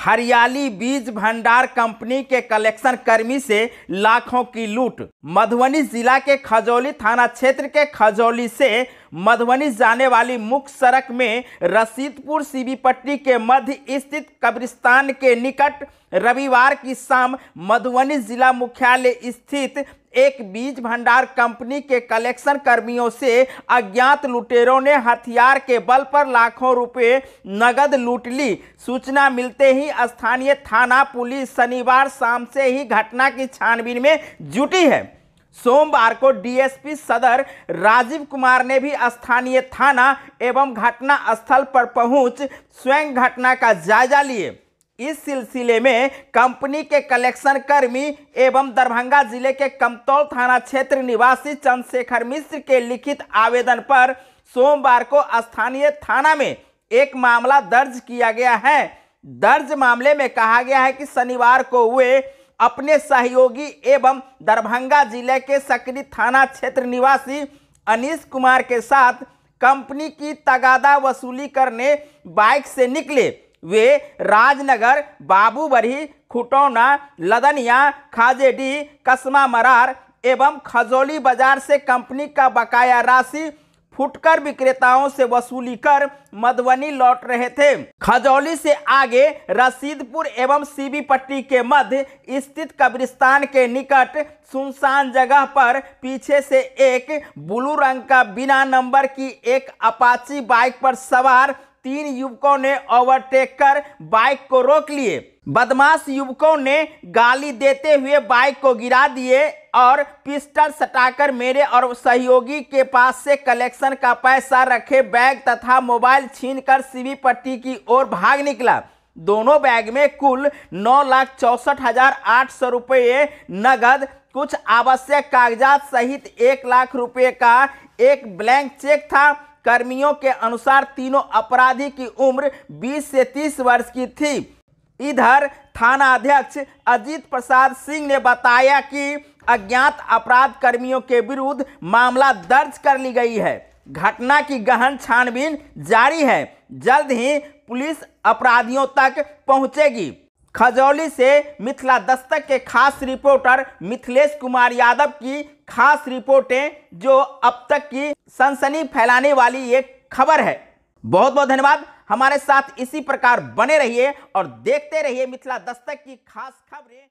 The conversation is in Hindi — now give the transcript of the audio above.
हरियाली बीज भंडार कंपनी के कलेक्शन कर्मी से लाखों की लूट। मधुबनी जिला के खजौली थाना क्षेत्र के खजौली से मधुबनी जाने वाली मुख्य सड़क में रसीदपुर सीबी पट्टी के मध्य स्थित कब्रिस्तान के निकट रविवार की शाम मधुबनी जिला मुख्यालय स्थित एक बीज भंडार कंपनी के कलेक्शन कर्मियों से अज्ञात लुटेरों ने हथियार के बल पर लाखों रुपए नगद लूट ली। सूचना मिलते ही स्थानीय थाना पुलिस शनिवार शाम से ही घटना की छानबीन में जुटी है। सोमवार को डीएसपी सदर राजीव कुमार ने भी स्थानीय थाना एवं घटना स्थल पर पहुँच स्वयं घटना का जायजा लिए। इस सिलसिले में कंपनी के कलेक्शन कर्मी एवं दरभंगा ज़िले के कमतौल थाना क्षेत्र निवासी चंद्रशेखर मिश्र के लिखित आवेदन पर सोमवार को स्थानीय थाना में एक मामला दर्ज किया गया है। दर्ज मामले में कहा गया है कि शनिवार को वे अपने सहयोगी एवं दरभंगा ज़िले के सकरी थाना क्षेत्र निवासी अनीश कुमार के साथ कंपनी की तगादा वसूली करने बाइक से निकले। वे राजनगर, बाबूबरी, खुटौना, लदनिया, खाजेडी कस्मा मरार एवं खजौली बाज़ार से कंपनी का बकाया राशि फुटकर विक्रेताओं से वसूली कर मधुबनी लौट रहे थे। खजौली से आगे रसीदपुर एवं सीबी पट्टी के मध्य स्थित कब्रिस्तान के निकट सुनसान जगह पर पीछे से एक ब्लू रंग का बिना नंबर की एक अपाची बाइक पर सवार तीन युवकों ने ओवरटेक कर बाइक को रोक लिए। बदमाश युवकों ने गाली देते हुए बाइक को गिरा दिए और पिस्टल सटाकर मेरे और सहयोगी के पास से कलेक्शन का पैसा रखे बैग तथा मोबाइल छीनकर सीवी पट्टी की ओर भाग निकला। दोनों बैग में कुल नौ लाख चौसठ हज़ार आठ सौ रुपये नगद, कुछ आवश्यक कागजात सहित एक लाख रुपये का एक ब्लैंक चेक था। कर्मियों के अनुसार तीनों अपराधी की उम्र 20 से 30 वर्ष की थी। इधर थाना अध्यक्ष अजीत प्रसाद सिंह ने बताया कि अज्ञात अपराध कर्मियों के विरुद्ध मामला दर्ज कर ली गई है। घटना की गहन छानबीन जारी है। जल्द ही पुलिस अपराधियों तक पहुंचेगी। खजौली से मिथिला दस्तक के खास रिपोर्टर मिथिलेश कुमार यादव की खास रिपोर्टें, जो अब तक की सनसनी फैलाने वाली एक खबर है। बहुत बहुत धन्यवाद। हमारे साथ इसी प्रकार बने रहिए और देखते रहिए मिथिला दस्तक की खास खबरें।